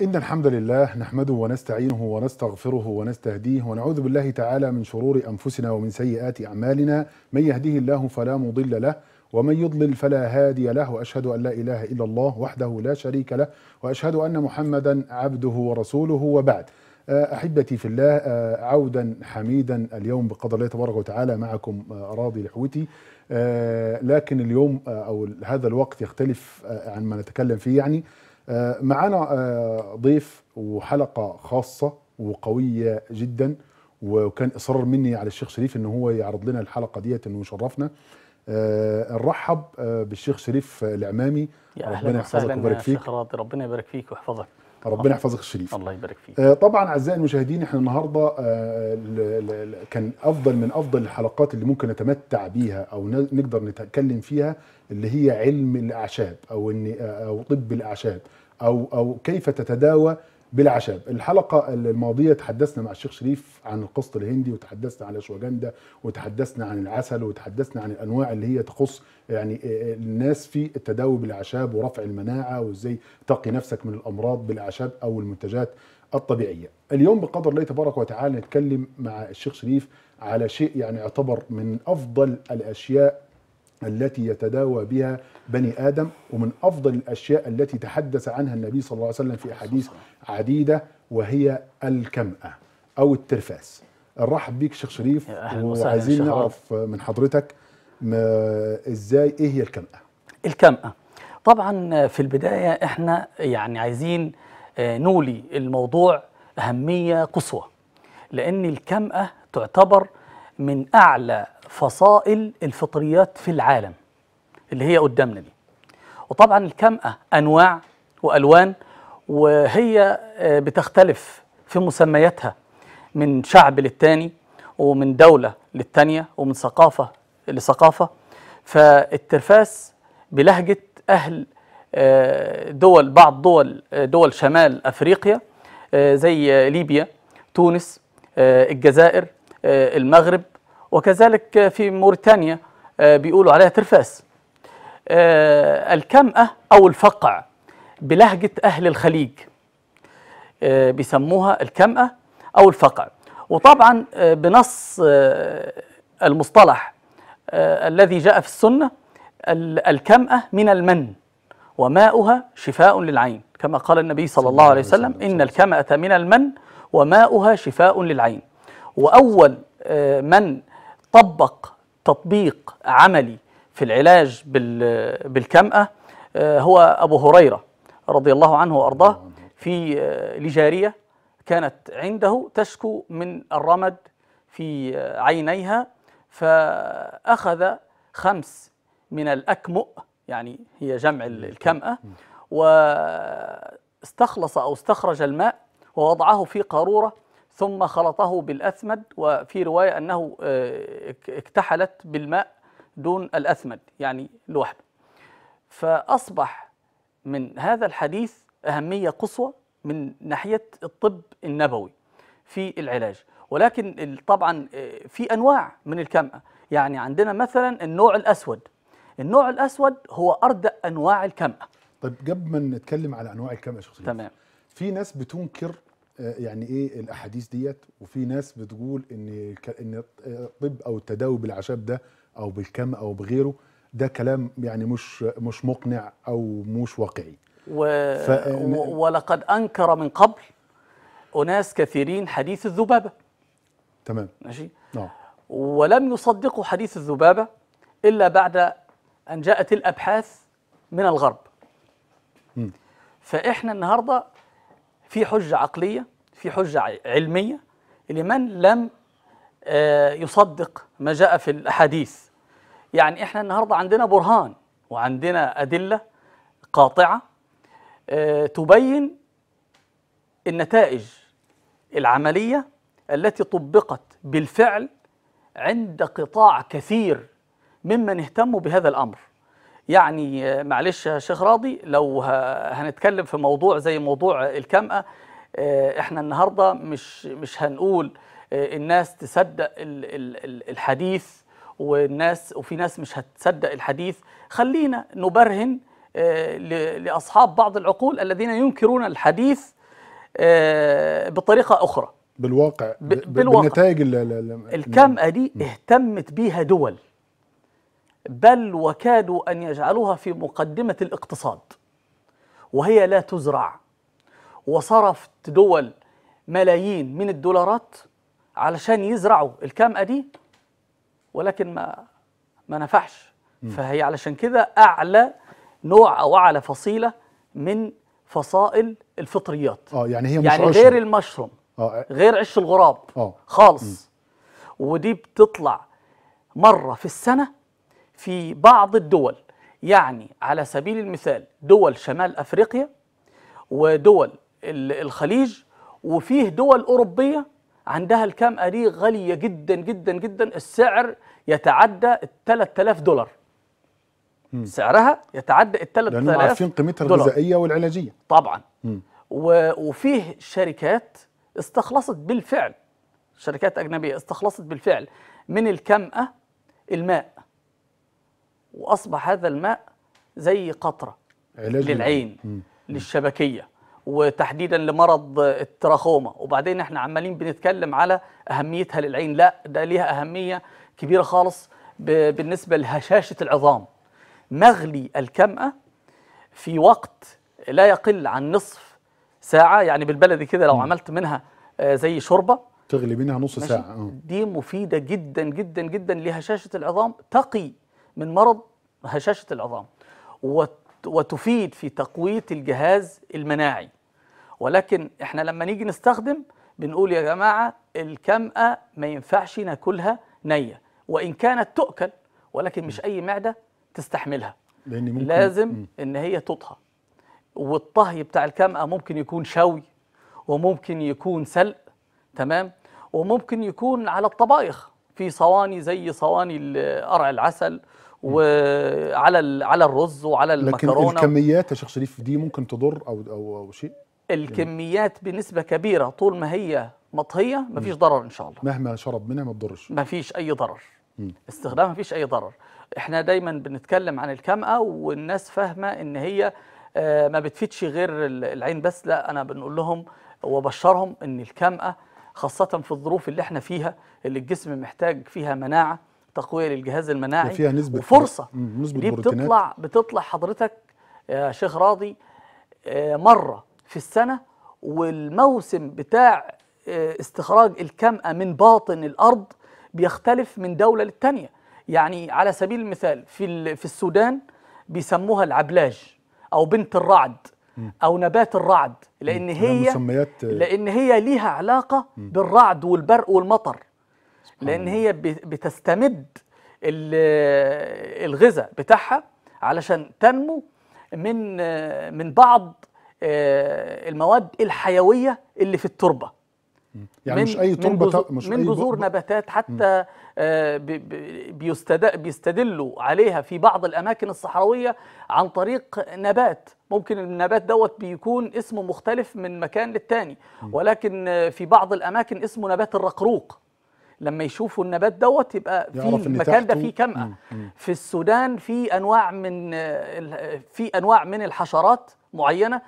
إن الحمد لله نحمده ونستعينه ونستغفره ونستهديه ونعوذ بالله تعالى من شرور أنفسنا ومن سيئات أعمالنا. من يهديه الله فلا مضل له ومن يضلل فلا هادي له وأشهد أن لا إله إلا الله وحده لا شريك له وأشهد أن محمدا عبده ورسوله. وبعد أحبتي في الله عودا حميدا اليوم بقدر الله تبارك وتعالى معكم راضي الحوتي لكن اليوم أو هذا الوقت يختلف عن ما نتكلم فيه يعني. معنا ضيف وحلقة خاصة وقوية جدا وكان إصرار مني على الشيخ شريف إن هو يعرض لنا الحلقة ديت إنه يشرفنا. نرحب بالشيخ شريف العمامي. يا ربنا يحفظك ويبارك فيك. ربنا يبارك فيك ويحفظك. ربنا يحفظك الشريف. الله يبارك فيك. طبعا أعزائي المشاهدين إحنا النهارده كان أفضل من أفضل الحلقات اللي ممكن نتمتع بيها أو نقدر نتكلم فيها اللي هي علم الأعشاب أو ان أو طب الأعشاب أو أو كيف تتداوى بالاعشاب الحلقة الماضية تحدثنا مع الشيخ شريف عن القسط الهندي وتحدثنا عن الأشواجندا وتحدثنا عن العسل وتحدثنا عن الأنواع اللي هي تخص يعني الناس في التداوي بالأعشاب ورفع المناعة وإزاي تقي نفسك من الأمراض بالأعشاب أو المنتجات الطبيعية. اليوم بقدر الله تبارك وتعالى نتكلم مع الشيخ شريف على شيء يعني يعتبر من أفضل الأشياء التي يتداوى بها بني آدم ومن أفضل الأشياء التي تحدث عنها النبي صلى الله عليه وسلم في احاديث عديدة وهي الكمأة أو الترفاس. نرحب بيك شيخ شريف وعايزين نعرف من حضرتك ما إزاي إيه هي الكمأة؟ الكمأة طبعا في البداية إحنا يعني عايزين نولي الموضوع أهمية قصوى لأن الكمأة تعتبر من أعلى فصائل الفطريات في العالم اللي هي قدامنا دي. وطبعا الكمأة أنواع وألوان وهي بتختلف في مسمياتها من شعب للتاني ومن دولة للتانية ومن ثقافة لثقافة. فالترفاس بلهجة أهل دول بعض دول دول شمال أفريقيا زي ليبيا تونس الجزائر المغرب وكذلك في موريتانيا بيقولوا عليها ترفاس. الكمأة أو الفقع بلهجة أهل الخليج بيسموها الكمأة أو الفقع. وطبعا بنص المصطلح الذي جاء في السنة الكمأة من المن وماؤها شفاء للعين. كما قال النبي صلى الله عليه وسلم إن الكمأة من المن وماؤها شفاء للعين. وأول من طبق تطبيق عملي في العلاج بالكمأة هو أبو هريرة رضي الله عنه وأرضاه في لجارية كانت عنده تشكو من الرمد في عينيها فأخذ خمس من الأكمؤ يعني هي جمع الكمأة واستخلص أو استخرج الماء ووضعه في قارورة ثم خلطه بالأثمد وفي رواية أنه اكتحلت بالماء دون الأثمد يعني لوحده. فأصبح من هذا الحديث أهمية قصوى من ناحية الطب النبوي في العلاج. ولكن طبعا في أنواع من الكمأة. يعني عندنا مثلا النوع الأسود. النوع الأسود هو أردأ أنواع الكمأة. طيب قبل ما نتكلم على أنواع الكمأة شخصيا تمام. في ناس بتنكر يعني إيه الأحاديث ديت؟ وفي ناس بتقول إن إن الطب أو التداوي بالأعشاب ده أو بالكم أو بغيره ده كلام يعني مش مش مقنع أو مش واقعي. و... ف... ولقد أنكر من قبل أناس كثيرين حديث الذبابة. تمام. ماشي؟ نعم. ولم يصدقوا حديث الذبابة إلا بعد أن جاءت الأبحاث من الغرب. م. فإحنا النهارده في حجة عقلية في حجة علمية لمن لم يصدق ما جاء في الأحاديث. يعني إحنا النهاردة عندنا برهان وعندنا أدلة قاطعة تبين النتائج العملية التي طبقت بالفعل عند قطاع كثير ممن اهتموا بهذا الأمر. يعني معلش يا شيخ راضي لو هنتكلم في موضوع زي موضوع الكمأة إحنا النهارده مش مش هنقول الناس تصدق الحديث والناس وفي ناس مش هتصدق الحديث. خلينا نبرهن لأصحاب بعض العقول الذين ينكرون الحديث آه، بطريقة أخرى. بالواقع ب- بالواقع. بالنتائج ال- ال- ال- الكمأة دي اهتمت بيها دول. بل وكادوا أن يجعلوها في مقدمة الاقتصاد وهي لا تزرع. وصرفت دول ملايين من الدولارات علشان يزرعوا الكمأة دي ولكن ما ما نفعش. فهي علشان كده أعلى نوع أو أعلى فصيلة من فصائل الفطريات. آه يعني هي مش يعني عشب. غير المشروم آه غير عش الغراب آه. خالص. ودي بتطلع مرة في السنة في بعض الدول. يعني على سبيل المثال دول شمال أفريقيا ودول الخليج وفيه دول أوروبية عندها الكمأة دي غالية جدا جدا جدا. السعر يتعدى ال 3000 دولار. سعرها يتعدى ال 3000 لأنهم عارفين قيمتها دولار. الغذائية والعلاجية. طبعا. مم. وفيه شركات استخلصت بالفعل. شركات أجنبية استخلصت بالفعل من الكمأة الماء. وأصبح هذا الماء زي قطرة للعين مم. للشبكية. وتحديدا لمرض التراخوما. وبعدين إحنا عمالين بنتكلم على أهميتها للعين. لا ده ليها أهمية كبيرة خالص ب- بالنسبة لهشاشة العظام. مغلي الكمأة في وقت لا يقل عن نصف ساعة يعني بالبلدي كده لو عملت منها آه، زي شوربة. تغلي منها نص؟ ساعة آه. دي مفيدة جدا جدا جدا لهشاشة العظام تقي من مرض هشاشة العظام. وت- وتفيد في تقوية الجهاز المناعي. ولكن إحنا لما نيجي نستخدم بنقول يا جماعة الكمأة ما ينفعش ناكلها نية وإن كانت تؤكل ولكن مش أي معدة تستحملها. لأن ممكن لازم مم. إن هي تطهى. والطهي بتاع الكمأة ممكن يكون شوي وممكن يكون سلق تمام؟ وممكن يكون على الطبائخ في صواني زي صواني قرع العسل وعلى ال- على الرز وعلى لكن المكرونة الكميات يا شيخ شريف دي ممكن تضر أو أو أو شيء؟ الكميات بنسبة كبيرة طول ما هي مطهية مفيش ضرر إن شاء الله. مهما شرب منها ما تضرش. ما فيش أي ضرر. استخدامها ما فيش أي ضرر. إحنا دايما بنتكلم عن الكمأة والناس فاهمة إن هي آه، ما بتفيدش غير ال- العين بس لا أنا بنقول لهم وبشرهم إن الكمأة خاصة في الظروف اللي إحنا فيها اللي الجسم محتاج فيها مناعة تقوية للجهاز المناعي وفيها نسبة وفرصة. مم، نسبة دي. بتطلع بتطلع حضرتك يا شيخ راضي آه، مرة في السنة والموسم بتاع آه، استخراج الكمأة من باطن الأرض بيختلف من دولة للتانية. يعني على سبيل المثال في في السودان بيسموها العبلاج أو بنت الرعد أو نبات الرعد لها هي آه، لأن هي ليها علاقة بالرعد والبرق والمطر. لأن هي بتستمد ال- الغذاء بتاعها علشان تنمو من من بعض آه، المواد الحيوية اللي في التربة. يعني من مش أي من تربة ت- مش من أي جذور نباتات حتى آه، بي- بي- بيستد- بيستدلوا عليها في بعض الأماكن الصحراوية عن طريق نبات. ممكن النبات دوت بيكون اسمه مختلف من مكان للتاني ولكن في بعض الأماكن اسمه نبات الرقروق. لما يشوفوا النبات دوت يبقى في المكان ده فيه كمأة. في السودان في أنواع من في أنواع من الحشرات معينة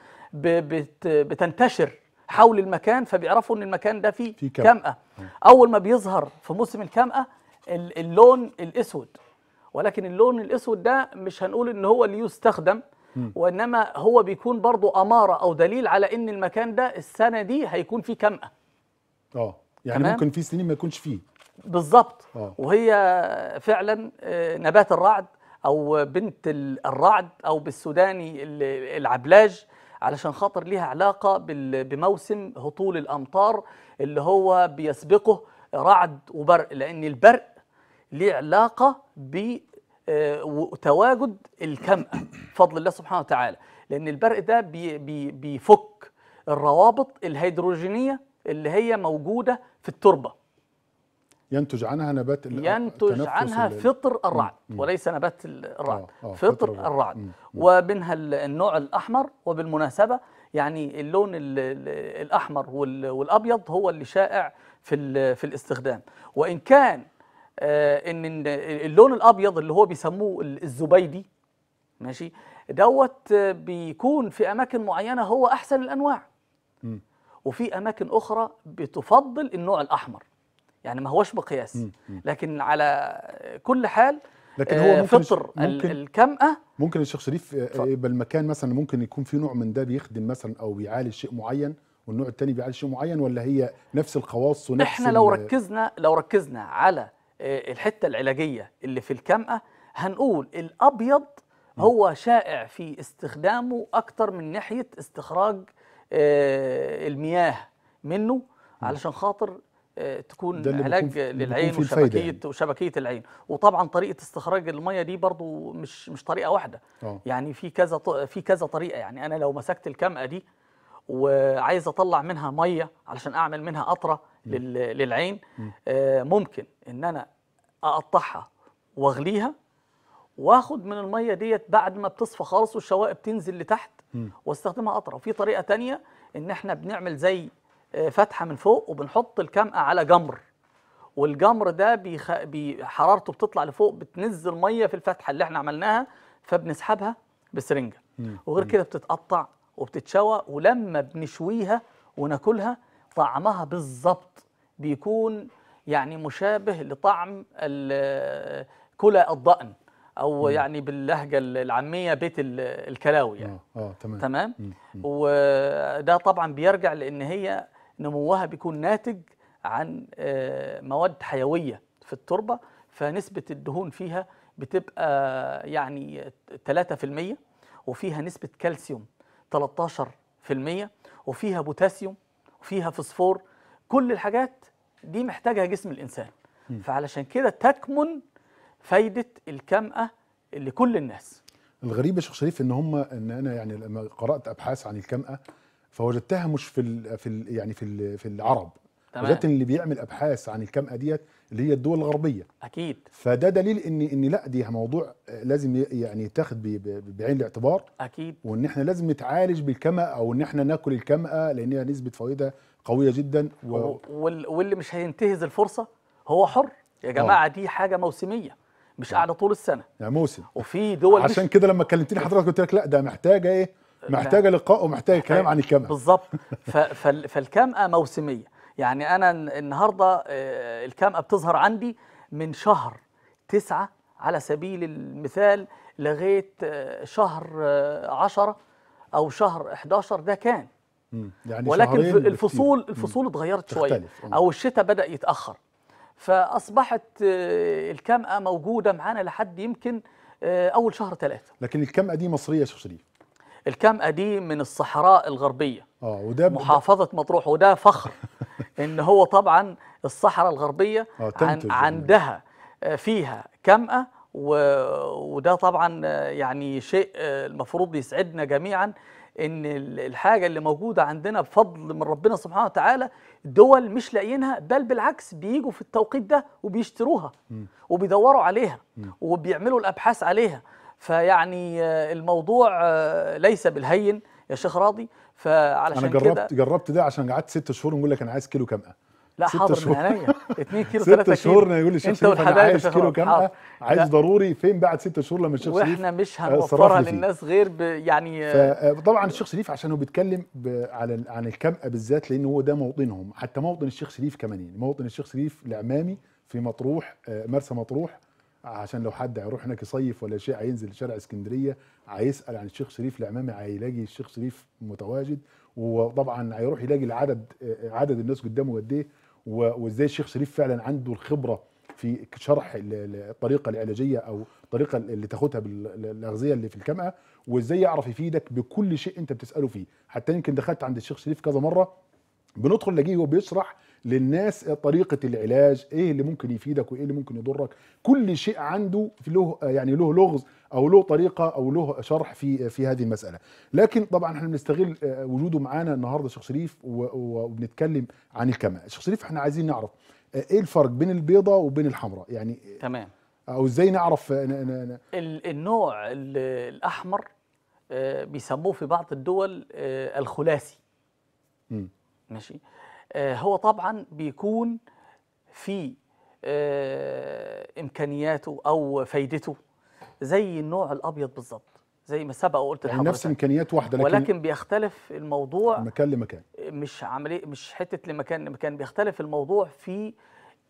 بتنتشر حول المكان فبيعرفوا إن المكان ده فيه فيه كمأة. كمأة. أول ما بيظهر في موسم الكمأة ال- اللون الأسود. ولكن اللون الأسود ده مش هنقول إن هو اللي يستخدم وإنما هو بيكون برضو أمارة أو دليل على إن المكان ده السنة دي هيكون فيه كمأة. آه. يعني تمام؟ ممكن في سنين ما يكونش فيه بالظبط آه. وهي فعلا آه، نبات الرعد أو بنت ال- الرعد أو بالسوداني ال- العبلاج علشان خاطر ليها علاقة بموسم هطول الأمطار اللي هو بيسبقه رعد وبرق لأن البرق ليه علاقة ب آه، وتواجد الكمأة بفضل الله سبحانه وتعالى لأن البرق ده بي بي بيفك الروابط الهيدروجينية اللي هي موجودة في التربة ينتج عنها نبات ينتج. ال- فطر الرعد وليس نبات الرعد آه، آه، فطر فطر الرعد. مم. ومنها ال- النوع الأحمر وبالمناسبة يعني اللون ال- ال- الأحمر وال- والأبيض هو اللي شائع في في الاستخدام وإن كان آه، إن إن اللون الأبيض اللي هو بيسموه ال- الزبيدي ماشي دوت آه، بيكون في أماكن معينة هو أحسن الأنواع مم. وفي أماكن أخرى بتفضل النوع الأحمر يعني ما هوش. مم. لكن على كل حال لكن آه، هو ممكن فطر ممكن الكمأة ممكن الشيخ شريف آه،. يبقى المكان مثلا ممكن يكون في نوع من ده بيخدم مثلا أو بيعالج شيء معين والنوع الثاني بيعالج شيء معين ولا هي نفس الخواص ونفس إحنا لو ركزنا لو ركزنا على آه، الحتة العلاجية اللي في الكمأة هنقول الأبيض هو شائع في استخدامه أكتر من ناحية استخراج آه، المياه منه علشان خاطر آه، تكون علاج للعين وشبكيه يعني. وشبكية العين. وطبعا طريقة استخراج الميه دي برضو مش مش طريقة واحدة. آه. يعني في كذا في كذا طريقة. يعني أنا لو مسكت الكمأة دي وعايز أطلع منها مية علشان أعمل منها قطرة لل- للعين آه، ممكن إن أنا أقطعها وأغليها وآخد من المية ديت بعد ما بتصفى خالص والشوائب تنزل لتحت. واستخدمها قطره وفي طريقة تانية إن إحنا بنعمل زي آه، فتحة من فوق وبنحط الكمأة على جمر. والجمر ده بيخ... بي... حرارته بتطلع لفوق بتنزل ميه في الفتحة اللي إحنا عملناها فبنسحبها بسرنجة. وغير كده بتتقطع وبتتشوى ولما بنشويها وناكلها طعمها بالظبط بيكون يعني مشابه لطعم ال- كلى الضأن. أو يعني باللهجة العامية بيت ال- الكلاوي يعني. آه آه تمام. تمام؟ مم. مم. وده طبعا بيرجع لأن هي نموها بيكون ناتج عن آه، مواد حيوية في التربة فنسبة الدهون فيها بتبقى يعني 3% وفيها نسبة كالسيوم 13% وفيها بوتاسيوم وفيها فوسفور. كل الحاجات دي محتاجها جسم الإنسان. فعلشان كده تكمن فايدة الكمأة لكل الناس. الغريب يا شيخ شريف إن هم إن أنا يعني لما قرأت أبحاث عن الكمأة فوجدتها مش في ال في ال يعني في ال في العرب تمام. وجدت إن اللي بيعمل أبحاث عن الكمأة ديت اللي هي الدول الغربية. أكيد. فده دليل إن إن لأ دي موضوع لازم يعني يتاخد بعين الاعتبار. أكيد. وإن إحنا لازم نتعالج بالكمأة أو إن إحنا نأكل الكمأة لأن هي نسبة فوائدها قوية جدا. و... و- وال- واللي مش هينتهز الفرصة هو حر. يا جماعة دي حاجة موسمية. مش قاعدة طول السنة. يعني موسم. وفي دول عشان كده لما كلمتني حضرتك قلت لك لا ده محتاجة إيه؟ محتاجة لقاء ومحتاجة كلام عن الكمأة بالظبط. ف- فال- فالكمأة موسمية. يعني أنا الن- النهارده آه، الكمأة بتظهر عندي من شهر تسعة على سبيل المثال لغاية آه، شهر آه، عشرة أو شهر 11 ده كان. يعني ولكن. الفصول الفصول اتغيرت شوية. أو الشتاء بدأ يتأخر. فأصبحت آه، الكمأة موجودة معانا لحد يمكن آه، أول شهر ثلاثة لكن الكمأة دي مصرية يا شيخ شريف؟ الكمأة دي من الصحراء الغربية. آه وده محافظة مطروح وده فخر إن هو طبعا الصحراء الغربية آه، عن تنتج عندها فيها كمأة و- وده طبعا يعني شيء المفروض يسعدنا جميعا. إن ال- الحاجة اللي موجودة عندنا بفضل من ربنا سبحانه وتعالى دول مش لاقيينها بل بالعكس بيجوا في التوقيت ده وبيشتروها وبيدوروا عليها وبيعملوا الأبحاث عليها. فيعني آه، الموضوع آه، ليس بالهين يا شيخ راضي. أنا فعلشان كده جربت جربت ده عشان قعدت ست شهور نقول لك أنا عايز كيلو كمأة لا حاضر شهور. من عينيا. 2 كيلو 3 ست كيلو. شهور يقول لي انت شريف أنا عايز شيخ كيلو حاضر. عايز لا. ضروري فين بعد ست شهور لما الشيخ شريف وإحنا مش آه، هنوفرها. للناس غير ب يعني آه، فطبعا الشيخ شريف عشان هو بيتكلم على عن الكمأة بالذات لأن هو ده موطنهم. حتى موطن الشيخ شريف كمان يعني. موطن الشيخ شريف العمامي في مطروح آه، مرسى مطروح. عشان لو حد هيروح هناك يصيف ولا شيء هينزل شارع اسكندرية هيسأل عن الشيخ شريف العمامي هيلاقي الشيخ شريف متواجد. وطبعا هيروح يلاقي العدد آه، عدد الناس قدامه قد إيه؟ وازاي الشيخ شريف فعلا عنده الخبرة في شرح ال- ال- الطريقة العلاجية أو الطريقة اللي تاخدها بالاغذيه اللي في الكمأه وازاي يعرف يفيدك بكل شيء أنت بتسأله فيه. حتى يمكن دخلت عند الشيخ شريف كذا مرة بندخل نلاقيه هو بيشرح للناس طريقة العلاج إيه اللي ممكن يفيدك وإيه اللي ممكن يضرك. كل شيء عنده في له يعني له لغز أو له طريقة أو له شرح في في هذه المسألة. لكن طبعا إحنا بنستغل آه، وجوده معانا النهارده الشيخ شريف وبنتكلم عن الكمأة الشيخ شريف إحنا عايزين نعرف آه، إيه الفرق بين البيضة وبين الحمراء؟ يعني تمام. أو إزاي نعرف آه، النوع ال- الأحمر بيسموه في بعض الدول الخلاسي مم. ماشي؟ هو طبعا بيكون في آه، إمكانياته أو فايدته زي النوع الأبيض بالظبط زي ما سبق وقلت يعني نفس إمكانيات واحدة لكن, ولكن بيختلف الموضوع مكان لمكان. مش عملية مش حتة لما كان لما كان بيختلف الموضوع في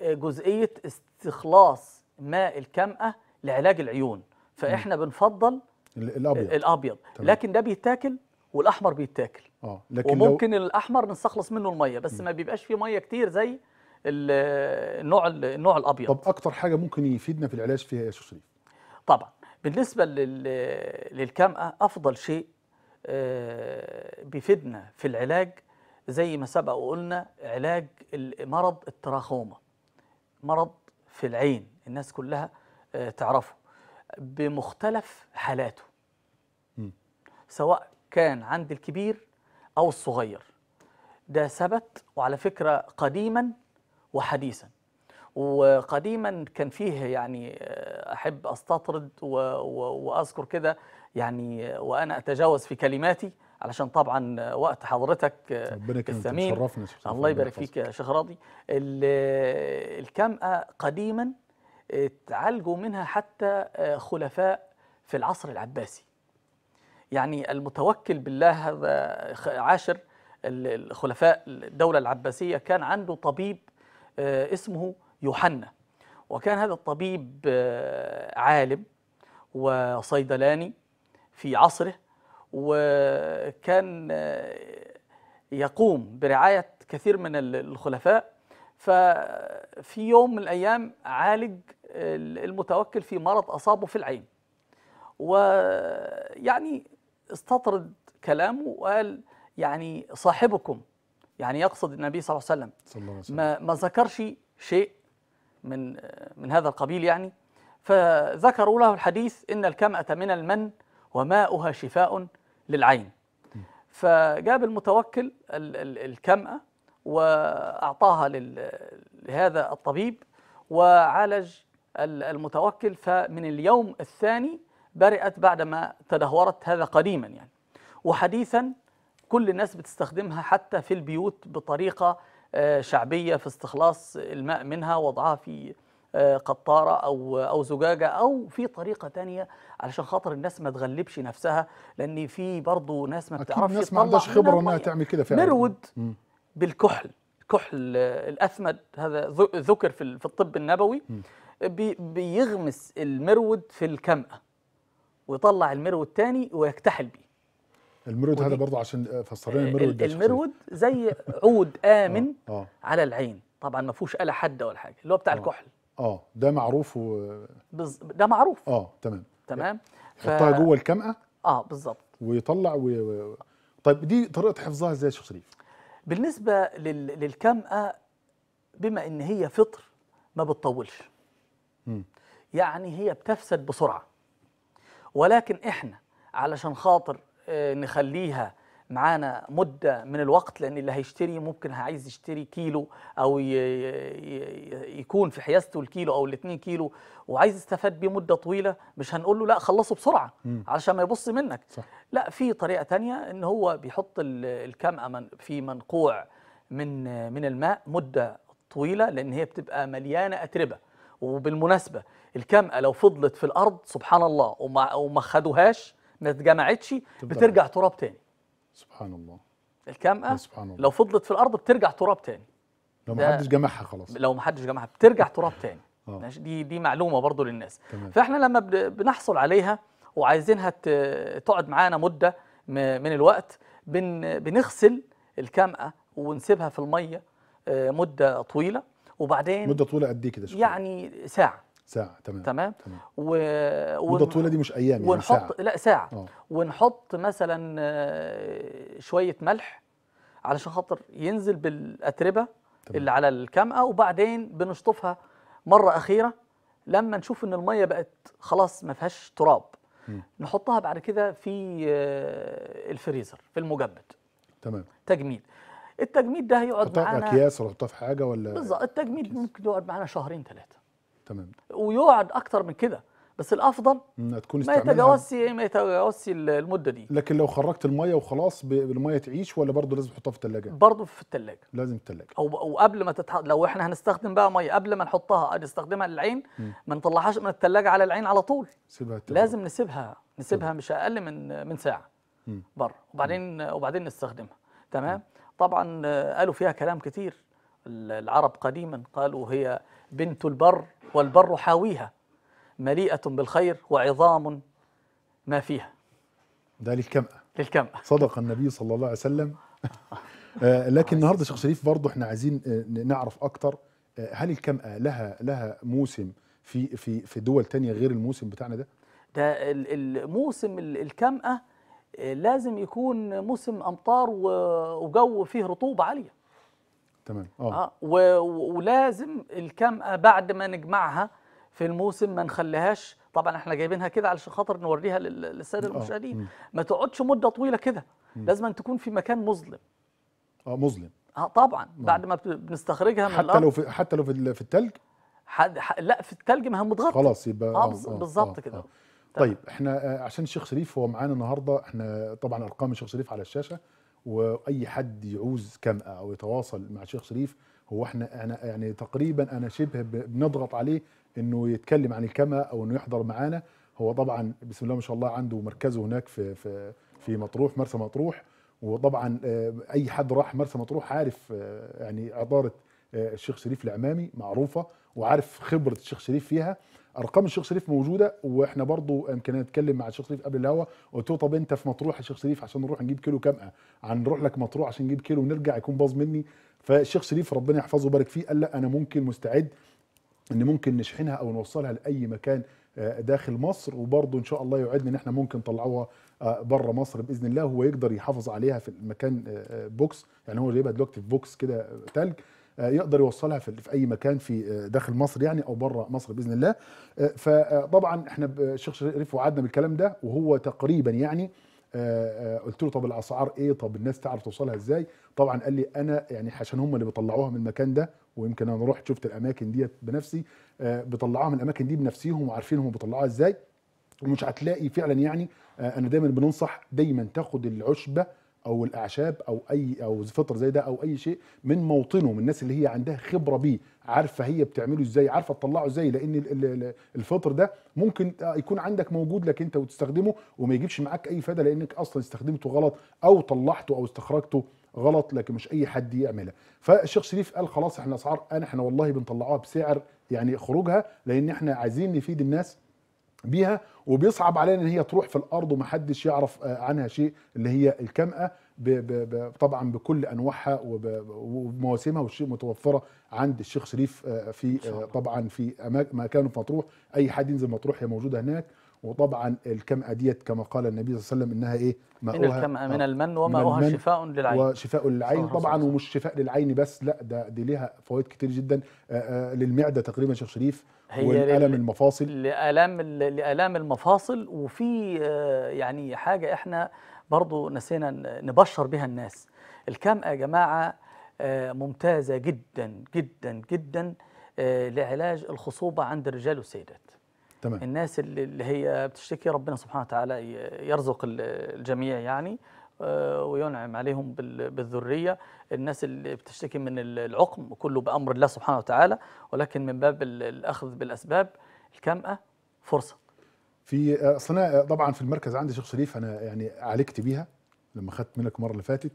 جزئية استخلاص ماء الكمأة لعلاج العيون. فإحنا بنفضل ال- الأبيض. الأبيض. تمام. لكن ده بيتاكل والأحمر بيتاكل. آه لكن لو وممكن الأحمر نستخلص منه المية بس ما بيبقاش فيه مية كتير زي ال- النوع النوع الأبيض. طب أكتر حاجة ممكن يفيدنا في العلاج فيها يا شيخ شريف؟ طبعا بالنسبة لل- للكمأة أفضل شيء آه، بيفيدنا في العلاج زي ما سبق وقلنا علاج مرض التراخوما. مرض في العين الناس كلها آه، تعرفه. بمختلف حالاته. مم. سواء كان عند الكبير أو الصغير. ده ثبت وعلى فكرة قديما وحديثا. وقديما كان فيه يعني آه، أحب أستطرد و- و- وأذكر كده يعني آه، وأنا أتجاوز في كلماتي علشان طبعا آه، وقت حضرتك الثمين. الله يبارك. فيك يا شيخ راضي. ال- الكمأة قديما تعالجوا منها حتى خلفاء في العصر العباسي. يعني المتوكل بالله هذا عاشر ال- الخلفاء الدولة العباسية كان عنده طبيب آه، اسمه يوحنا. وكان هذا الطبيب آه، عالم وصيدلاني في عصره وكان آه، يقوم برعاية كثير من ال- الخلفاء. ففي يوم من الأيام عالج ال- المتوكل في مرض أصابه في العين. ويعني استطرد كلامه وقال يعني صاحبكم يعني يقصد النبي صلى الله عليه وسلم. صلى الله عليه وسلم. ما ما ذكرش شيء من من هذا القبيل يعني. فذكروا له الحديث إن الكمأة من المن وماؤها شفاء للعين. فجاب المتوكل ال- ال- الكمأة وأعطاها لل- لهذا الطبيب وعالج ال- المتوكل. فمن اليوم الثاني برئت بعدما تدهورت هذا قديما يعني. وحديثا كل الناس بتستخدمها حتى في البيوت بطريقة آه، شعبية في استخلاص الماء منها وضعها في آه، قطارة أو أو زجاجة أو في طريقة تانية علشان خاطر الناس ما تغلبش نفسها. لأن في برضه ناس ما بتعرفش الناس ما عندهاش خبرة إنها المية. تعمل كده فعلا. مرود. بالكحل الكحل آه، الأثمد. هذا ذكر في ال- في الطب النبوي. بي- بيغمس المرود في الكمأة. ويطلع المرود تاني ويكتحل بيه. المرود هذا برضه عشان فسر لنا المرود ده المرود زي عود آمن شريف. آه. على العين. طبعا ما فيهوش آلة حادة ولا حاجة. اللي هو بتاع آه. الكحل. آه. ده معروف و... بز... ده معروف. آه تمام. تمام. ف... يحطها جوه الكمأة آه بالظبط. ويطلع و... طيب دي طريقة حفظها إزاي يا شيخ شريف؟ بالنسبة لل... للكمأة بما إن هي فطر ما بتطولش. مم. يعني هي بتفسد بسرعة. ولكن إحنا علشان خاطر آه، نخليها معانا مدة من الوقت لأن اللي هيشتري ممكن عايز يشتري كيلو أو يكون في حيازته الكيلو أو الاتنين كيلو وعايز يستفاد بيه مدة طويلة مش هنقول له لا خلصه بسرعة. علشان ما يبص منك. صح. لا في طريقة تانية إن هو بيحط ال- الكمأة في منقوع من من الماء مدة طويلة لأن هي بتبقى مليانة أتربة. وبالمناسبة الكمأة لو فضلت في الأرض سبحان الله وما وما خدوهاش ما اتجمعتش. بترجع تراب تاني. سبحان الله الكمأة سبحان الله لو فضلت في الأرض بترجع تراب تاني. لو ما حدش جمعها خلاص. لو ما حدش جمعها بترجع تراب تاني. آه. دي دي معلومة برضو للناس. تمام. فإحنا لما بن- بنحصل عليها وعايزينها تقعد معانا مدة من الوقت بن بنغسل الكمأة ونسيبها في المية آه، مدة طويلة. وبعدين مدة طويلة قد إيه كده؟ يعني ساعة. ساعة تمام. تمام؟ تمام. و... مدة طويلة دي مش أيام يعني ونحط ساعة. لا ساعة. آه. ونحط مثلا آه، شوية ملح علشان خاطر ينزل بالأتربة تمام. اللي على الكمأة وبعدين بنشطفها مرة أخيرة. لما نشوف إن المية بقت خلاص ما فيهاش تراب مم. نحطها بعد كده في آه، الفريزر في المجمد. تمام. تجميد التجميد ده هيقعد في معانا أكياس ولا حطها في حاجة ولا بالظبط التجميد ممكن يقعد معانا شهرين ثلاثة تمام. ويقعد أكتر من كده بس الأفضل إنها تكون ما يتجاوزش ما يتجاوزش المدة دي. لكن لو خرجت المية وخلاص الميه تعيش ولا برضه لازم تحطها في الثلاجه برضه في الثلاجه لازم الثلاجه أو أو قبل ما تتحط لو إحنا هنستخدم بقى مية قبل ما نحطها نستخدمها للعين ما نطلعهاش من الثلاجه على العين على طول. سيبها تبرد. لازم نسيبها نسيبها مش أقل من من ساعة مم. بره وبعدين وبعدين نستخدمها. تمام؟ طبعا آه، قالوا فيها كلام كتير. ال- العرب قديما قالوا هي بنت البر والبر حاويها مليئة بالخير وعظام ما فيها. ده للكمأة للكمأة صدق النبي صلى الله عليه وسلم. آه، لكن النهارده شيخ شريف برضه إحنا عايزين آه، نعرف أكتر هل الكمأة لها لها موسم في في في دول تانية غير الموسم بتاعنا ده؟ ده ال- الموسم ال- الكمأة لازم يكون موسم أمطار و- وجو فيه رطوبة عالية. تمام. آه. و- ولازم الكمأة بعد ما نجمعها في الموسم ما نخليهاش طبعا إحنا جايبينها كده علشان خاطر نوريها لل- للسادة آه، المشاهدين. ما تقعدش مدة طويلة كده. لازم أن تكون في مكان مظلم. آه مظلم. آه طبعا. بعد ما بنستخرجها من حتى لو في حتى لو في ال- في التلج؟ حد ح... لا في التلج ما هي متغطى خلاص يبقى آه بز- بالظبط كده. آه. تمام. طيب إحنا آه، عشان الشيخ شريف هو معانا النهارده إحنا طبعا أرقام الشيخ شريف على الشاشة وأي حد يعوز كمأة أو يتواصل مع الشيخ شريف هو إحنا أنا يعني تقريبا أنا شبه بنضغط عليه إنه يتكلم عن الكمأة أو إنه يحضر معانا هو طبعا بسم الله ما شاء الله عنده مركزه هناك في في في مطروح مرسى مطروح وطبعا آه، أي حد راح مرسى مطروح عارف آه، يعني عبارة الشيخ شريف العمامي معروفة وعارف خبرة الشيخ شريف فيها. أرقام الشيخ شريف موجودة وإحنا برضو يمكن نتكلم مع الشيخ شريف قبل الهوا قلت له طب أنت في مطروح يا شيخ شريف عشان نروح نجيب كيلو كمأة هنروح لك مطروح عشان نجيب كيلو ونرجع يكون باظ مني. فالشيخ شريف ربنا يحفظه ويبارك فيه قال لا أنا ممكن مستعد إن ممكن نشحنها أو نوصلها لأي مكان آه، داخل مصر. وبرضه إن شاء الله يوعدنا إن إحنا ممكن نطلعوها بره مصر بإذن الله هو يقدر يحافظ عليها في المكان آه، آه، box. يعني هو جايبها دلوقتي في box كده آه، آه، يقدر يوصلها في أي مكان في آه، داخل مصر يعني أو بره مصر بإذن الله. آه، فطبعا إحنا الشيخ شريف وعدنا بالكلام ده وهو تقريبا يعني آه، آه، قلت له طب الأسعار إيه؟ طب الناس تعرف توصلها إزاي؟ طبعا قال لي أنا يعني عشان هم اللي بيطلعوها من المكان ده ويمكن أنا رحت شفت الأماكن ديت بنفسي آه، بيطلعوها من الأماكن دي بنفسهم وعارفين هم بيطلعوها إزاي. ومش هتلاقي فعلا يعني آه، أنا دايما بننصح دايما تاخد العشبة أو الأعشاب أو أي أو فطر زي ده أو أي شيء من موطنه من الناس اللي هي عندها خبرة بيه عارفة هي بتعمله إزاي عارفة تطلعه إزاي لأن ال- ال- ال- الفطر ده ممكن يكون عندك موجود لك أنت وتستخدمه وما يجيبش معاك أي فايدة لأنك أصلا استخدمته غلط أو طلعته أو استخرجته غلط لكن مش أي حد يعملها. فالشيخ شريف قال خلاص إحنا أسعار إحنا والله بنطلعوها بسعر يعني خروجها لأن إحنا عايزين نفيد الناس بيها وبيصعب علينا إن هي تروح في الأرض ومحدش يعرف آه، عنها شيء اللي هي الكمأة طبعا بكل أنواعها وبمواسمها والشيء متوفرة عند الشيخ شريف آه، في آه، طبعا في مكانه في مطروح. أي حد ينزل مطروح هي موجودة هناك. وطبعا الكمأة ديت كما قال النبي صلى الله عليه وسلم إنها إيه؟ من الكمأة؟ من المن وماؤها شفاء للعين. وشفاء للعين طبعا. ومش شفاء للعين بس لا ده دي ليها فوائد كتير جدا للمعدة تقريبا شيخ شريف. هي والألم لل- المفاصل. لآلام ال- لآلام المفاصل وفي آه، يعني حاجة إحنا برضو نسينا نبشر بها الناس. الكمأة يا جماعة آه، ممتازة جدا جدا جدا آه، لعلاج الخصوبة عند الرجال والسيدات تمام. الناس اللي اللي هي بتشتكي ربنا سبحانه وتعالى يرزق ال- الجميع يعني. وينعم عليهم بال- بالذرية الناس اللي بتشتكي من ال- العقم كله بأمر الله سبحانه وتعالى ولكن من باب ال- الأخذ بالأسباب الكمأة فرصة في أصل أنا طبعا في المركز عندي شيخ شريف أنا يعني عالجت بيها لما خدت منك المرة اللي فاتت.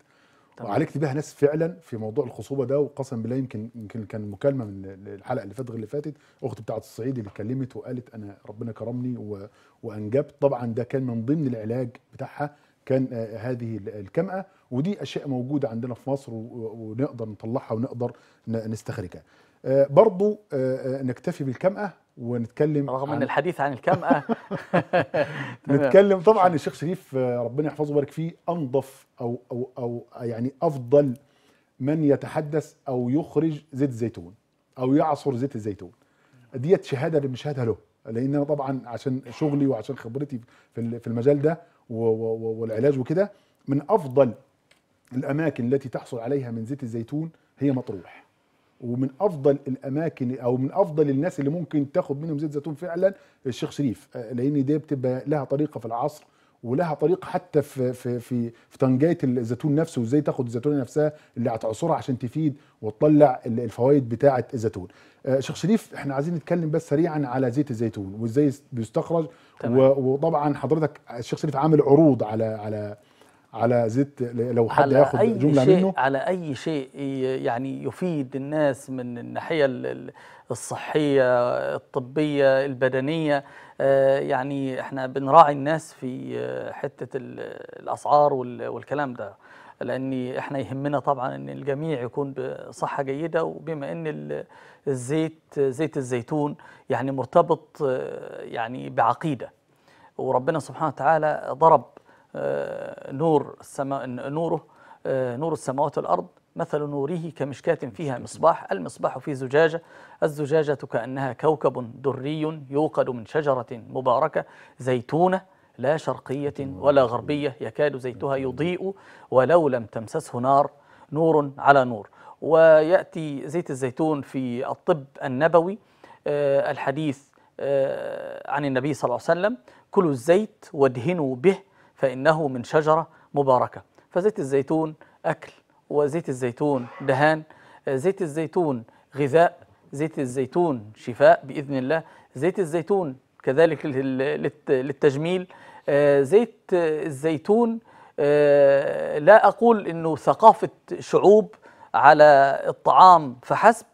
وعالجت بيها ناس فعلا في موضوع الخصوبة ده وقسم بالله يمكن يمكن كان مكالمة من الحلقة اللي فاتت اللي فاتت أختي بتاعه الصعيد اللي اتكلمت وقالت أنا ربنا كرمني. وأنجبت طبعا ده كان من ضمن العلاج بتاعها كان آه، هذه ال- الكمأة ودي أشياء موجودة عندنا في مصر ونقدر نطلعها ونقدر نستخرجها. آه، برضو آه، نكتفي بالكمأة ونتكلم رغم عن- أن الحديث عن الكمأة. نتكلم طبعا الشيخ شريف ربنا يحفظه ويبارك فيه أنظف أو أو أو يعني أفضل من يتحدث أو يخرج زيت الزيتون أو يعصر زيت الزيتون. ديت شهادة بنشهدها له لأن أنا طبعا عشان شغلي وعشان خبرتي في ال- في المجال ده والعلاج وكده من أفضل الأماكن التي تحصل عليها من زيت الزيتون هي مطروح. ومن أفضل الأماكن أو من أفضل الناس اللي ممكن تاخد منهم زيت زيتون فعلا الشيخ شريف لأن دي بتبقى لها طريقة في العصر ولها طريقه حتى في في في في تنجيه الزيتون نفسه وإزاي تاخد الزيتونه نفسها اللي هتعصرها عشان تفيد وتطلع ال- الفوائد بتاعة الزيتون. آه، شيخ شريف إحنا عايزين نتكلم بس سريعا على زيت الزيتون وإزاي بيستخرج. و- وطبعا حضرتك الشيخ شريف عامل عروض على على على زيت لو حد ياخد أي جملة شيء منه. على أي شيء يعني يفيد الناس من الناحية ال- ال- الصحية الطبية البدنية. آه، يعني إحنا بنراعي الناس في آه، حتة ال- الأسعار وال- والكلام ده. لأن إحنا يهمنا طبعا أن الجميع يكون بصحة جيدة وبما ال- الزيت زيت الزيتون يعني مرتبط آه، يعني بعقيدة. وربنا سبحانه وتعالى ضرب نور السماء نوره آه، نور السماوات والأرض مثل نوره كمشكاة فيها مصباح المصباح في زجاجة الزجاجة كأنها كوكب دري يوقد من شجرة مباركة زيتونة لا شرقية ولا غربية يكاد زيتها يضيء ولو لم تمسسه نار نور على نور. ويأتي زيت الزيتون في الطب النبوي آه، الحديث آه، عن النبي صلى الله عليه وسلم كلوا الزيت وادهنوا به فإنه من شجرة مباركة. فزيت الزيتون أكل وزيت الزيتون دهان زيت الزيتون غذاء زيت الزيتون شفاء بإذن الله زيت الزيتون كذلك لل- للت- للتجميل آه، زيت الزيتون آه، لا أقول أنه ثقافة شعوب على الطعام فحسب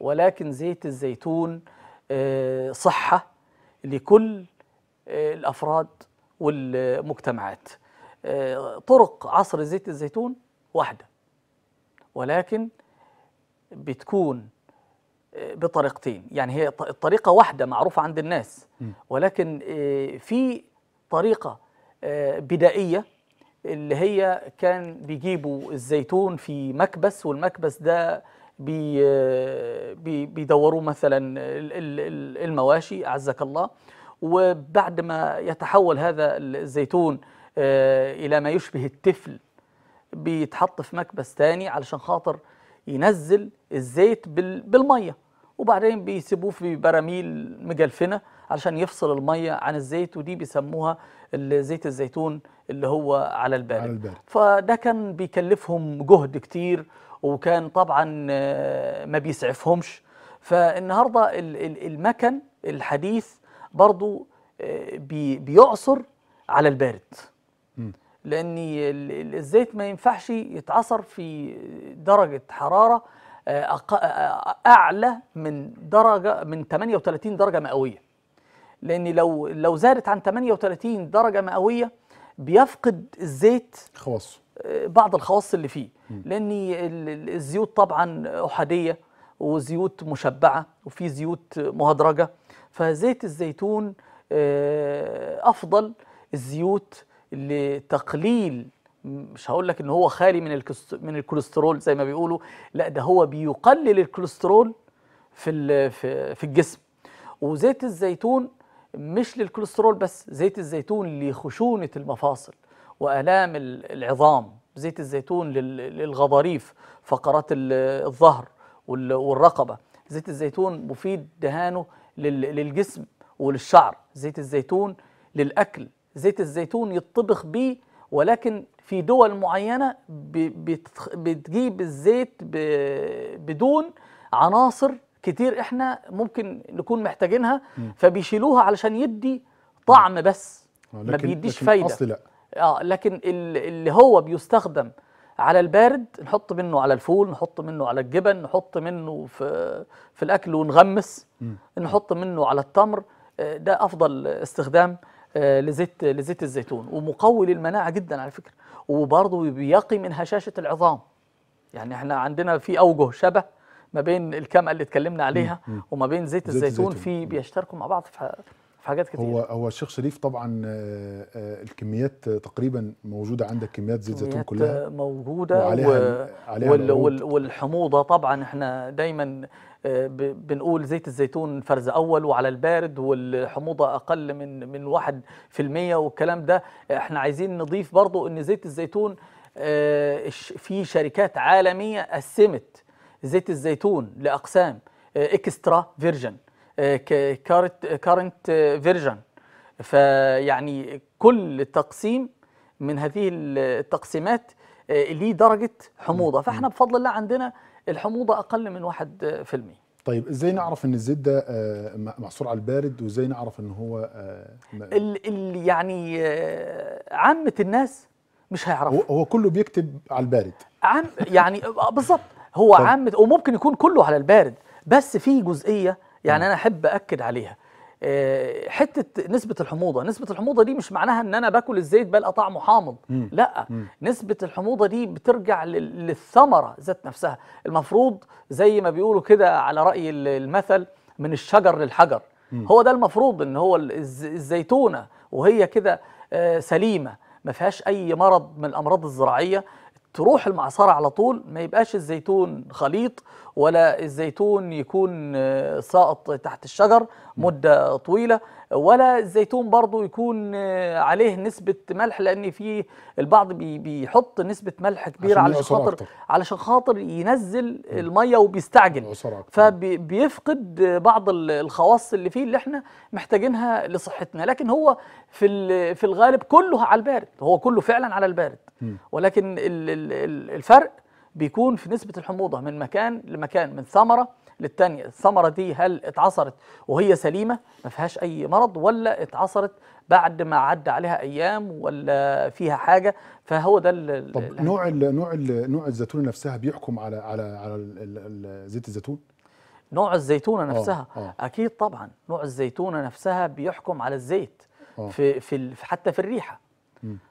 ولكن زيت الزيتون آه، صحة لكل الأفراد والمجتمعات. آه، طرق عصر زيت الزيتون واحدة ولكن بتكون آه، بطريقتين. يعني هي الطريقة واحدة معروفة عند الناس ولكن آه، في طريقة بدائية اللي هي كان بيجيبوا الزيتون في مكبس والمكبس ده بي بي بيدوروه مثلا ال- ال- ال- المواشي أعزك الله. وبعد ما يتحول هذا الزيتون آه، إلى ما يشبه التفل بيتحط في مكبس تاني علشان خاطر ينزل الزيت بال- بالمية. وبعدين بيسيبوه في براميل مجلفنة علشان يفصل المية عن الزيت ودي بيسموها زيت الزيتون اللي هو على البارد. على البارد. فده كان بيكلفهم جهد كتير وكان طبعا آه، ما بيسعفهمش. ال- المكن الحديث برضو آه، بي- بيعصر على البارد. لأن ال- ال- الزيت ما ينفعش يتعصر في درجة حرارة آه، آه، أعلى من درجة من 38 درجة مئوية. لأن لو لو زادت عن 38 درجة مئوية بيفقد الزيت خواص بعض الخواص اللي فيه. لأن ال- ال- الزيوت طبعا أحادية وزيوت مشبعة وفي زيوت مهدرجة. فزيت الزيتون آه، أفضل الزيوت لتقليل مش هقول لك إن هو خالي من من الكوليسترول زي ما بيقولوا لا ده هو بيقلل الكوليسترول في في الجسم. وزيت الزيتون مش للكوليسترول بس زيت الزيتون لخشونة المفاصل وآلام ال- العظام. زيت الزيتون لل- للغضاريف فقرات ال- الظهر وال- والرقبة. زيت الزيتون مفيد دهانه للجسم وللشعر. زيت الزيتون للأكل. زيت الزيتون يطبخ بيه ولكن في دول معينة بتجيب الزيت بدون عناصر كتير إحنا ممكن نكون محتاجينها فبيشيلوها علشان يدي طعم بس. ما بيديش فايدة. آه لكن ال- اللي هو بيستخدم على البارد نحط منه على الفول نحط منه على الجبن نحط منه في في الأكل ونغمس نحط منه على التمر آه، ده أفضل استخدام آه، لزيت لزيت الزيتون. ومقوي للمناعة جدا على فكرة. وبرضه بيقي من هشاشة العظام. يعني إحنا عندنا في أوجه شبه ما بين الكمأة اللي اتكلمنا عليها وما بين زيت زيت الزيتون الزيتون. في بيشتركوا مع بعض. في في حاجات كتير. هو هو الشيخ شريف طبعا آه، آه، الكميات تقريبا موجودة عندك كميات زيت زيتون كلها موجودة وعليها و... عليها وال... وال... والحموضة طبعا إحنا دايما آه،. بنقول زيت الزيتون فرز أول وعلى البارد والحموضة أقل من من واحد في المية والكلام ده. إحنا عايزين نضيف برضو إن زيت الزيتون في شركات عالمية قسمت زيت الزيتون لأقسام extra virgin. current virgin فيعني كل تقسيم من هذه التقسيمات آه، ليه درجة حموضة. فإحنا بفضل الله عندنا الحموضة أقل من واحد في المية. طيب إزاي نعرف إن الزيت ده آه، م- معصور على البارد؟ وإزاي نعرف إن هو آه، ال ال يعني عامة الناس مش هيعرفه. هو, كله بيكتب على البارد. عام يعني بالظبط هو طب. عام وممكن يكون كله على البارد. بس في جزئية يعني أنا أحب اكد عليها. آه، حتة نسبة الحموضة نسبة الحموضة دي مش معناها إن أنا باكل الزيت بلقى طعمه حامض. مم. لأ مم. نسبة الحموضة دي بترجع لل- للثمرة ذات نفسها. المفروض زي ما بيقولوا كده على رأي ال- المثل من الشجر للحجر. هو ده المفروض إن هو ال- الز- الزيتونة وهي كده آه، سليمة ما فيهاش أي مرض من الأمراض الزراعية. تروح المعصرة على طول ما يبقاش الزيتون خليط ولا الزيتون يكون آه، ساقط تحت الشجر. مدة طويلة ولا الزيتون برضو يكون آه، عليه نسبة ملح لأن في البعض بي- بيحط نسبة ملح عشان علشان خاطر أكتر. علشان خاطر ينزل المية وبيستعجل. فبيفقد بعض ال- الخواص اللي فيه اللي إحنا محتاجينها لصحتنا. لكن هو في في الغالب كله على البارد. هو كله فعلا على البارد. ولكن ال- ال- ال- الفرق بيكون في نسبة الحموضة من مكان لمكان من ثمرة للتانية الثمرة دي هل اتعصرت وهي سليمة؟ ما فيهاش أي مرض ولا اتعصرت بعد ما عدى عليها أيام ولا فيها حاجة فهو ده ال- طب ال- نوع ال نوع ال نوع الزيتون نفسها بيحكم على على على زيت الزيتون؟ نوع الزيتونة نفسها؟ آه. أكيد طبعا نوع الزيتونة نفسها بيحكم على الزيت آه. في في حتى في الريحة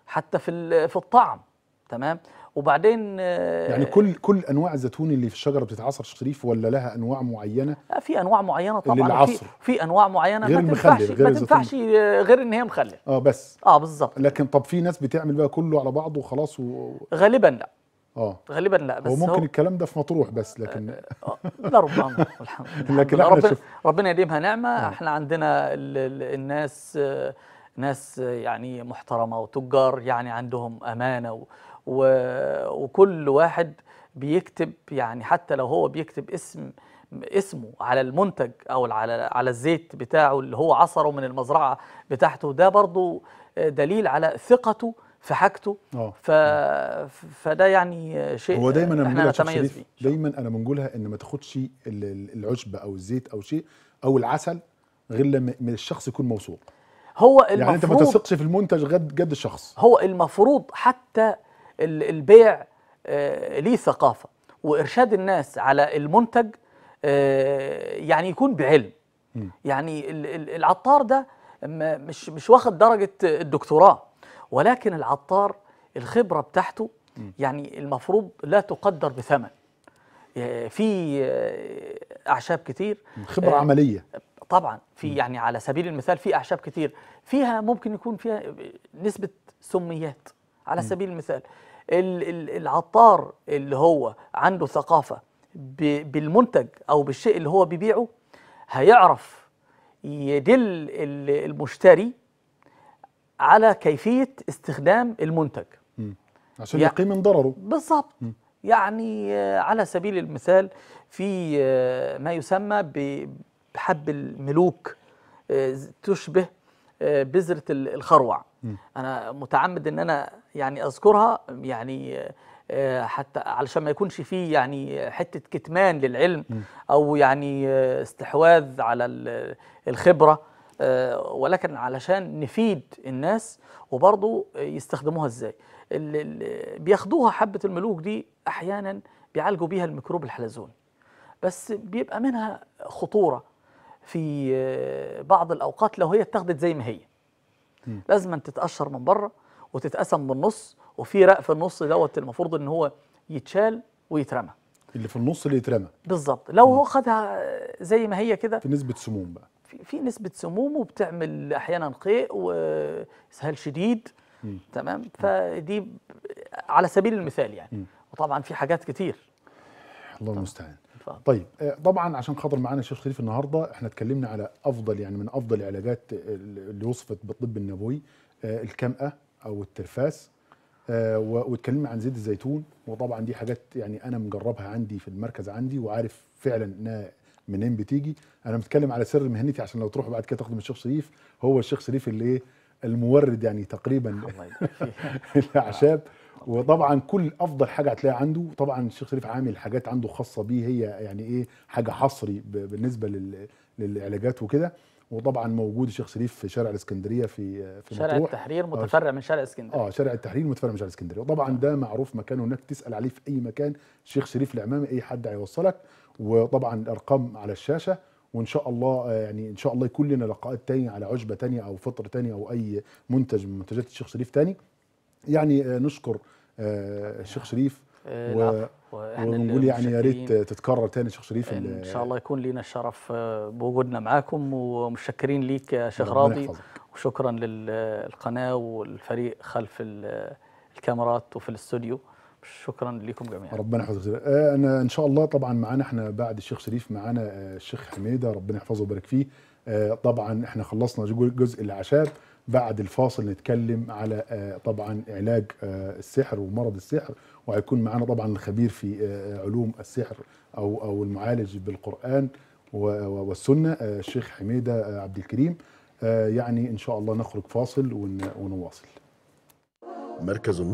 حتى في في الطعم. تمام؟ وبعدين آه، يعني كل كل أنواع الزيتون اللي في الشجرة بتتعصر شريف ولا لها أنواع معينة؟ لا، في أنواع معينة طبعا للعصر. في أنواع معينة غير ما تنفعش غير ما. تنفعش آه، غير إن هي مخلل. آه بس. آه بالظبط. لكن طب في ناس بتعمل بقى كله على بعضه وخلاص و... غالبا لا. آه. غالبا لا بس هو ممكن الكلام ده في مطروح بس لكن آه، لا ربما الحمد لله. لكن إحنا ربنا ربنا يديمها نعمة. إحنا عندنا ال ال الناس آه، ناس آه، يعني محترمة وتجار يعني عندهم أمانة وكل واحد بيكتب يعني حتى لو هو بيكتب اسم اسمه على المنتج أو على على الزيت بتاعه اللي هو عصره من المزرعة بتاعته ده برضو آه، دليل على ثقته في حاجته. آه. ف فده يعني شيء هو دايما أنا بنقولها نتميز بيه دايما أنا بنقولها إن ما تاخدش ال- ال- العشب أو الزيت أو شيء أو العسل غير لما من الشخص يكون موثوق. هو يعني أنت ما المفروض تثقش في المنتج قد قد الشخص. هو المفروض حتى البيع آه، ليه ثقافة. وإرشاد الناس على المنتج آه، يعني يكون بعلم. يعني ال- ال- العطار ده مش مش واخد درجة الدكتوراه. ولكن العطار الخبرة بتاعته يعني المفروض لا تقدر بثمن. آه، في أعشاب كتير. خبرة آه، عملية. طبعا. في يعني على سبيل المثال في أعشاب كتير. فيها ممكن يكون فيها نسبة سميات على سبيل المثال. ال- ال- العطار اللي هو عنده ثقافة بالمنتج أو بالشيء اللي هو بيبيعه هيعرف يدل ال- المشتري على كيفية استخدام المنتج. عشان يع- يقي من ضرره. بالضبط يعني آه، على سبيل المثال في آه، ما يسمى بحب الملوك آه، تشبه ال- الخروع. أنا متعمد إن أنا يعني أذكرها يعني آه، حتى علشان ما يكونش فيه يعني حتة كتمان للعلم أو يعني آه، استحواذ على ال- الخبرة آه، ولكن علشان نفيد الناس وبرضه يستخدموها إزاي. بياخدوها حبة الملوك دي أحيانا بيعالجوا بيها الميكروب الحلزوني بس بيبقى منها خطورة في بعض الأوقات لو هي اتاخدت زي ما هي. لازم تتقشر من بره وتتقسم بالنص وفي رق في النص دوت المفروض إن هو يتشال ويترمى. اللي في النص اللي يترمى. بالظبط. لو هو خدها زي ما هي كده في نسبة سموم بقى. في, في نسبة سموم وبتعمل أحيانا قيء وإسهال شديد. تمام؟ فدي على سبيل المثال يعني. وطبعا في حاجات كتير. الله المستعان. طيب آه، طبعا عشان خاطر معانا الشيخ شريف النهارده إحنا اتكلمنا على أفضل يعني من أفضل العلاجات اللي وصفت بالطب النبوي آه، الكمأة أو الترفاس. آه، واتكلمنا عن زيت الزيتون وطبعا دي حاجات يعني أنا مجربها عندي في المركز عندي وعارف فعلا إنها منين بتيجي. أنا بتكلم على سر مهنتي عشان لو تروحوا بعد كده تاخدوا من الشيخ شريف. هو الشيخ شريف اللي إيه؟ المورد يعني تقريبا. الأعشاب. وطبعا كل أفضل حاجة هتلاقيها عنده طبعا الشيخ شريف عامل حاجات عنده خاصة بيه هي يعني إيه؟ حاجة حصري بالنسبة لل- للعلاجات وكده. وطبعا موجود الشيخ شريف في شارع الإسكندرية في آه، في شارع مطروح. التحرير متفرع من شارع اسكندريه آه شارع التحرير متفرع من شارع الإسكندرية. وطبعا ده معروف مكانه هناك تسأل عليه في أي مكان الشيخ شريف العمامي أي حد هيوصلك. وطبعا الأرقام على الشاشة. وإن شاء الله آه، يعني إن شاء الله يكون لنا لقاءات تانية على عشبة تانية أو فطر تانية أو أي منتج من منتجات الشيخ شريف تاني. يعني آه، نشكر آه، الشيخ شريف آه، و- العفو. وإحنا اللي ونقول يعني يا ريت. تتكرر تاني الشيخ شريف إن شاء الله يكون لنا الشرف آه، بوجودنا معاكم ومشكرين ليك يا شيخ راضي. وشكرا للقناة والفريق خلف ال- الكاميرات وفي الاستوديو شكرا لكم جميعا ربنا يحفظك آه، أنا إن شاء الله طبعا معانا إحنا بعد الشيخ شريف معانا آه، الشيخ حميدة ربنا يحفظه ويبارك فيه آه، طبعا إحنا خلصنا جزء الأعشاب بعد الفاصل نتكلم على آه، طبعا علاج آه، السحر ومرض السحر وهيكون معانا طبعا الخبير في آه، علوم السحر أو أو المعالج بالقرآن والسنة الشيخ حميدة عبد الكريم. يعني إن شاء الله نخرج فاصل ون- ونواصل. مركز